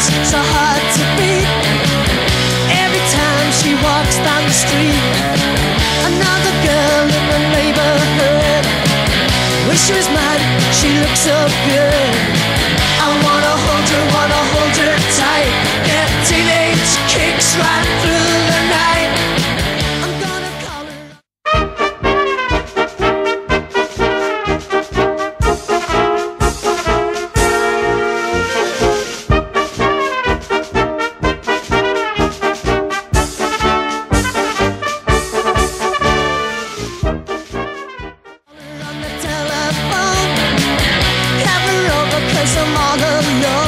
seems so hard to beat. Every time she walks down the street, another girl in the neighborhood. Wish she was mine, she looks so good. I wanna hold. some other love